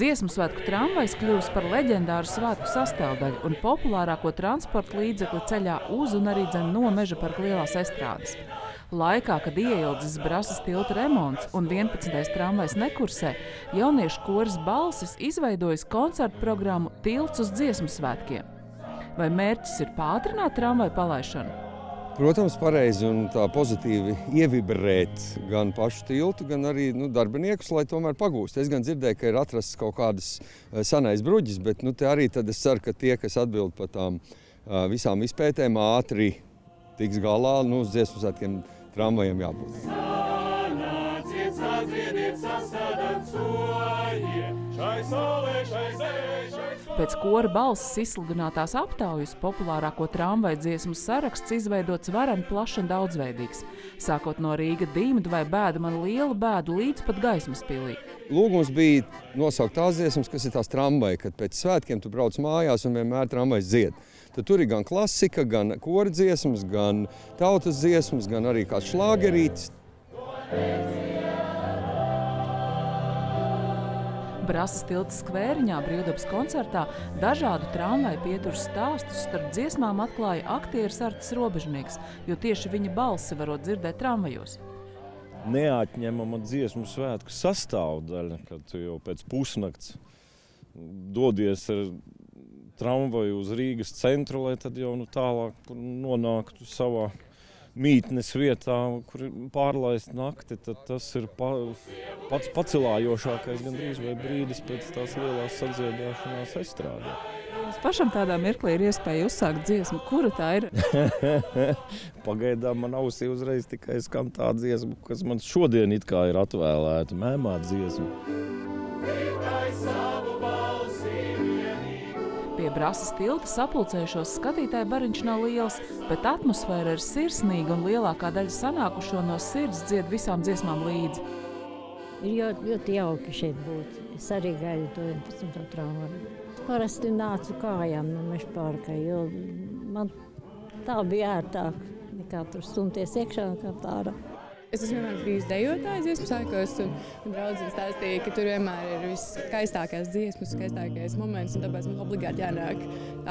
Dziesmu svētku tramvajs kļuvis par leģendāru svētku sastāvdaļu un populārāko transporta līdzekli ceļā uz un arī dzen no meža parka lielās estrādes. Laikā, kad ieildzis Brasas tilta remonts un 11. tramvajs nekursē, jauniešu koris balsis izveidojis koncertu programmu Tilts uz dziesmu svētkiem. Vai mērķis ir pātrināt tramvaju palaišanu? Protams, pareizi un tā pozitīvi ievibrēt gan pašu tiltu, gan arī nu, darbiniekus, lai tomēr pagūst. Es gan dzirdēju, ka ir atrasts kaut kādas senais bruģis, bet nu, arī tad es ceru, ka tie, kas atbild par tām visām izpētēm, ātri tiks galā. Nu, uz dziesmu svētkiem tramvajiem jābūt. Sanāciet, sadziediet, sastādāt soļie, šai saulē, šai zemē, šai Pēc kora balss izsludinātās aptaujas populārāko tramvaju dziesmu saraksts izveidots vareni plašs un daudzveidīgs. Sākot no Rīga dīmdu vai bēda man liela bēda līdz pat gaismas pilī. Lūgums bija nosaukt tās dziesmas, kas ir tās tramvaji, kad pēc svētkiem tu brauc mājās un vienmēr tramvajs dzied. Tad tur ir gan klasika, gan kora dziesmas, gan tautas dziesmas, gan arī kāds šlāgerītis. Brāzas tilta skvēriņā brīvdabas koncertā dažādu tramvaju pieturas stāstus starp dziesmām atklāja aktieris Artis Robežnieks, jo tieši viņa balsi varot dzirdēt tramvajos. Neatņemama dziesmu svētku sastāvdaļa, kad tu jau pēc pusnakts dodies ar tramvaju uz Rīgas centru, lai tad jau nu, tālāk nonāktu savā mītnes vietā, kur ir pārlaista nakti, tad tas ir pa, pats pacelājošākais gandrīz vai brīdis pēc tās lielās sadziedāšanās estrādē. Jums pašam tādā mirklī ir iespēja uzsākt dziesmu. Kura tā ir? Pagaidām man ausī uzreiz tikai skan tā dziesma, kas man šodien it kā ir atvēlēta, mēmā dziesma. Pie Brāzas tilta sapulcējušos skatītāju bariņš nav liels, bet atmosfēra ir sirsnīga un lielākā daļa sanākušo no sirds dzied visām dziesmām līdzi. Ir ļoti, ļoti jauki šeit būt. Es arī gaidu to 11. traumu. Parasti nācu kājām no meža parka, jo man tā bija ērtāk nekā tur stumties iekšā un kā tāda. Es esmu vienmēr bijis dejotājs dziesmu sākos, un, un draudzene stāstīja, ka tur vienmēr ir viskaistākais dziesmas, skaistākais moments, un tāpēc mums obligāti jānāk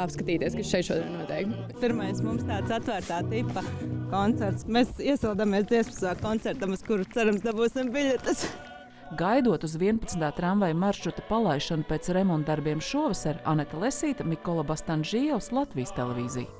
apskatīties, kas šeit šodien notiek. Pirmais mums tāds atvērtā tipa koncerts. Mēs iesildāmies dziesmu sāku koncertam, uz kuru cerams dabūsim biļetes. Gaidot uz 11. tramvaja maršruta palaišanu pēc remontdarbiem šovasar, Anita Lesīta, Mikola Bastanžījos, Latvijas televīzija.